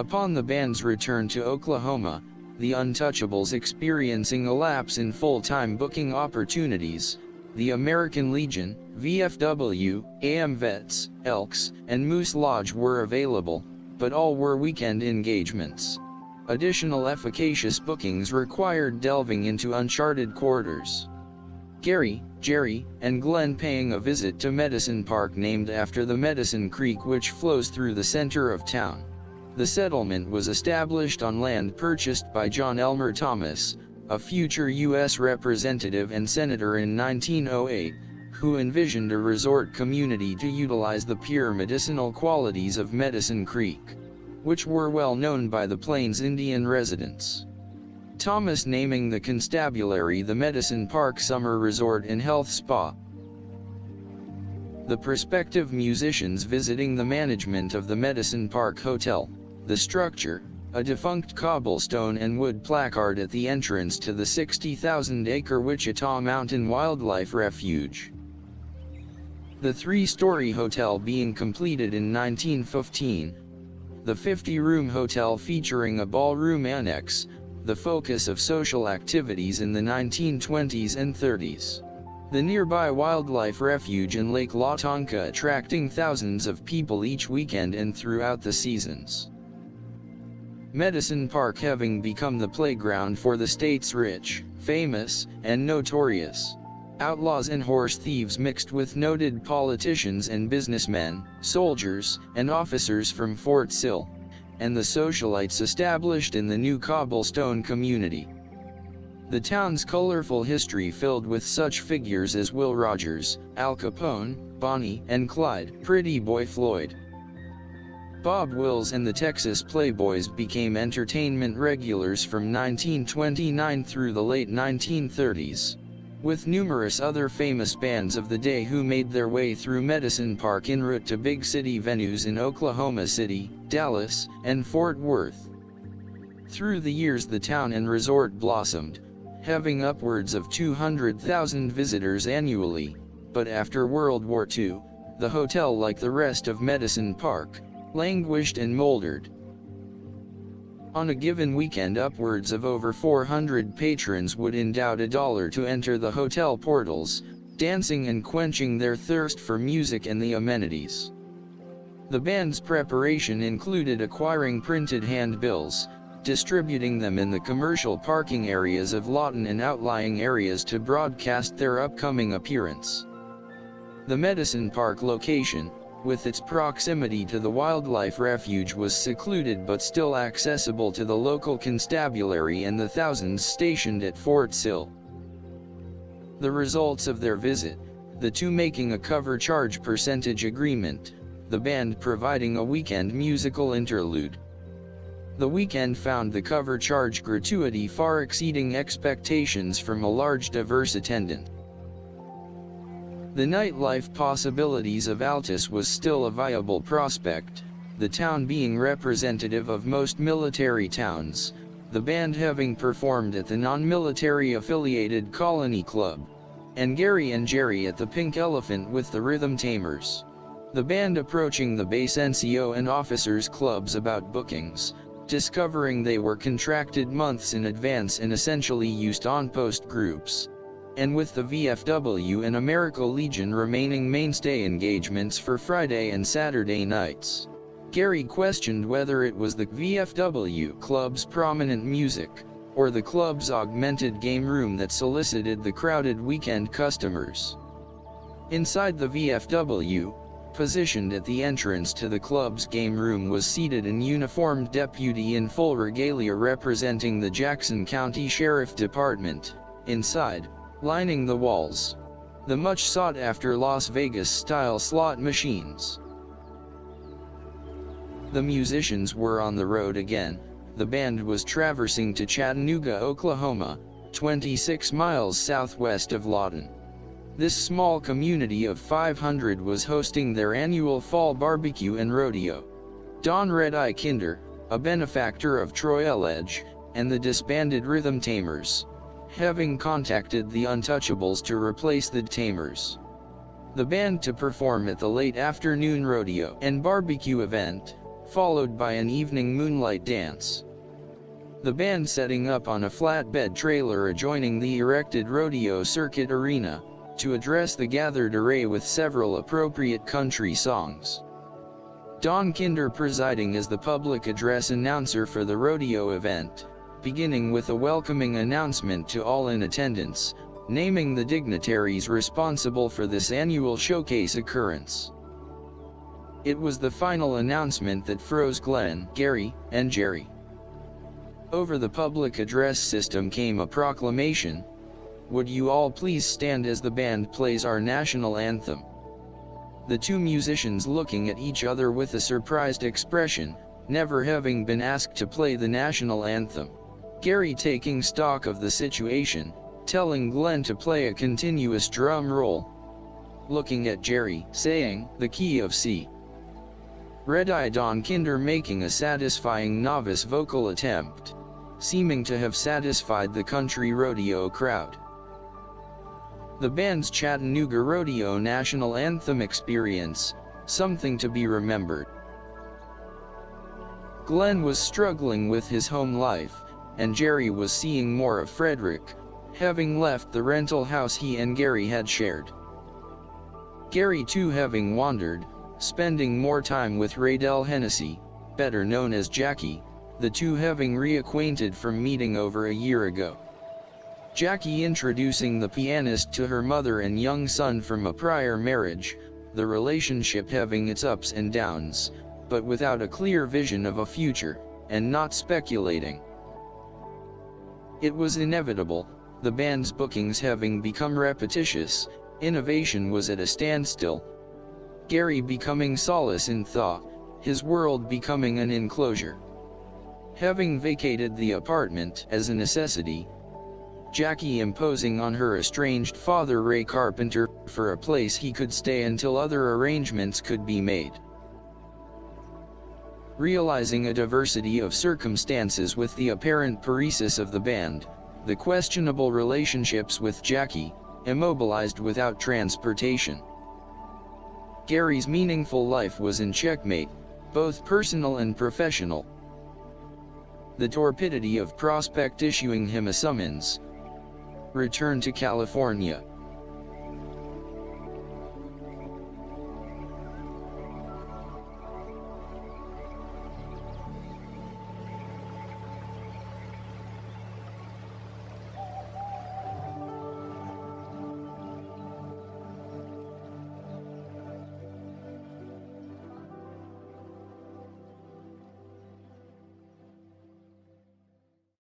Upon the band's return to Oklahoma, the Untouchables experiencing a lapse in full-time booking opportunities, the American Legion, VFW, AM Vets, Elks, and Moose Lodge were available, but all were weekend engagements. Additional efficacious bookings required delving into uncharted quarters. Gary, Jerry, and Glenn paying a visit to Medicine Park named after the Medicine Creek which flows through the center of town. The settlement was established on land purchased by John Elmer Thomas, a future U.S. representative and senator in 1908, who envisioned a resort community to utilize the pure medicinal qualities of Medicine Creek, which were well known by the Plains Indian residents. Thomas naming the constabulary the Medicine Park Summer Resort and Health Spa. The prospective musicians visiting the management of the Medicine Park Hotel the structure, a defunct cobblestone and wood placard at the entrance to the 60,000-acre Wichita Mountain Wildlife Refuge. The three-story hotel being completed in 1915. The 50-room hotel featuring a ballroom annex, the focus of social activities in the 1920s and 30s. The nearby wildlife refuge in Lake Lawtonka attracting thousands of people each weekend and throughout the seasons. Medicine Park having become the playground for the state's rich, famous, and notorious outlaws and horse thieves mixed with noted politicians and businessmen, soldiers, and officers from Fort Sill, and the socialites established in the new cobblestone community. The town's colorful history filled with such figures as Will Rogers, Al Capone, Bonnie and Clyde, Pretty Boy Floyd, Bob Wills and the Texas Playboys became entertainment regulars from 1929 through the late 1930s. With numerous other famous bands of the day who made their way through Medicine Park en route to big city venues in Oklahoma City, Dallas, and Fort Worth. Through the years the town and resort blossomed, having upwards of 200,000 visitors annually, but after World War II, the hotel like the rest of Medicine Park, languished and moldered. On a given weekend upwards of over 400 patrons would endow a dollar to enter the hotel portals, dancing and quenching their thirst for music and the amenities. The band's preparation included acquiring printed handbills, distributing them in the commercial parking areas of Lawton and outlying areas to broadcast their upcoming appearance. The Medicine Park location, with its proximity to the wildlife refuge was secluded but still accessible to the local constabulary and the thousands stationed at Fort Sill. The results of their visit, the two making a cover charge percentage agreement, the band providing a weekend musical interlude. The weekend found the cover charge gratuity far exceeding expectations from a large diverse attendant. The nightlife possibilities of Altus was still a viable prospect, the town being representative of most military towns, the band having performed at the non-military affiliated Colony Club, and Gary and Jerry at the Pink Elephant with the Rhythm Tamers. The band approaching the base NCO and officers clubs about bookings, discovering they were contracted months in advance and essentially used on-post groups and with the VFW and American Legion remaining mainstay engagements for Friday and Saturday nights. Gary questioned whether it was the VFW club's prominent music, or the club's augmented game room that solicited the crowded weekend customers. Inside the VFW, positioned at the entrance to the club's game room was seated an uniformed deputy in full regalia representing the Jackson County Sheriff Department. Inside, lining the walls. The much sought after Las Vegas style slot machines. The musicians were on the road again, the band was traversing to Chattanooga, Oklahoma, 26 miles southwest of Lawton. This small community of 500 was hosting their annual fall barbecue and rodeo. Don Red Eye Kinder, a benefactor of Troy Eledge, and the disbanded Rhythm Tamers having contacted the Untouchables to replace the Tamers. The band to perform at the late afternoon rodeo and barbecue event, followed by an evening moonlight dance. The band setting up on a flatbed trailer adjoining the erected rodeo circuit arena, to address the gathered array with several appropriate country songs. Don Kinder presiding as the public address announcer for the rodeo event, beginning with a welcoming announcement to all in attendance, naming the dignitaries responsible for this annual showcase occurrence. It was the final announcement that froze Glenn, Gary, and Jerry. Over the public address system came a proclamation, Would you all please stand as the band plays our national anthem? The two musicians looking at each other with a surprised expression, never having been asked to play the national anthem. Gary taking stock of the situation, telling Glenn to play a continuous drum roll. Looking at Jerry, saying, the key of C. Red-eyed Don Kinder making a satisfying novice vocal attempt seeming to have satisfied the country rodeo crowd. The band's Chattanooga Rodeo National Anthem experience, something to be remembered. Glenn was struggling with his home life, and Jerry was seeing more of Frederick, having left the rental house he and Gary had shared. Gary too having wandered, spending more time with Raydell Hennessy, better known as Jackie, the two having reacquainted from meeting over a year ago. Jackie introducing the pianist to her mother and young son from a prior marriage, the relationship having its ups and downs, but without a clear vision of a future, and not speculating. It was inevitable, the band's bookings having become repetitious, innovation was at a standstill. Gary becoming solace in thought, his world becoming an enclosure. Having vacated the apartment as a necessity, Jackie imposing on her estranged father Ray Carpenter for a place he could stay until other arrangements could be made. Realizing a diversity of circumstances with the apparent paresis of the band, the questionable relationships with Jackie, immobilized without transportation. Gary's meaningful life was in checkmate, both personal and professional the torpidity of Prospect issuing him a summons. Return to California.